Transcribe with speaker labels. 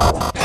Speaker 1: Thank